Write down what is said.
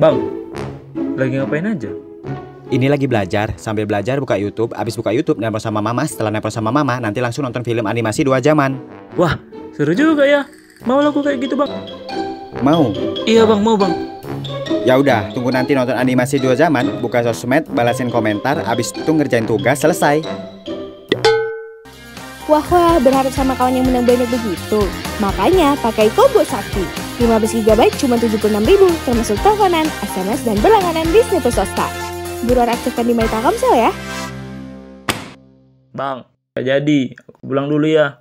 Bang, lagi ngapain aja? Ini lagi belajar, sambil belajar buka YouTube, abis buka YouTube nelpon sama mama, setelah nelpon sama mama nanti langsung nonton film animasi 2 jaman. Wah, seru juga ya. Mau laku kayak gitu, Bang? Mau? Iya, Bang, mau, Bang. Ya udah, tunggu nanti nonton animasi 2 jaman, buka sosmed, balasin komentar, abis itu ngerjain tugas, selesai. Wah wah, berharap sama kawan yang menang banyak begitu. Makanya pakai Kobo Sakti. 15 GB cuma 76.000, termasuk teleponan, SMS, dan berlangganan Disney Plus Hotstar. Buruan aktifkan di My Telkomsel ya. Bang, gak jadi. Aku pulang dulu ya.